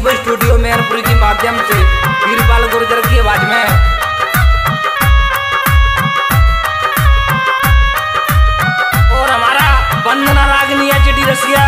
जीवन स्टूडियो मेहरपुरी के माध्यम से वीरपाल गुर्जर की आवाज़ में। और हमारा वंदना रागनिया चिटी रसिया।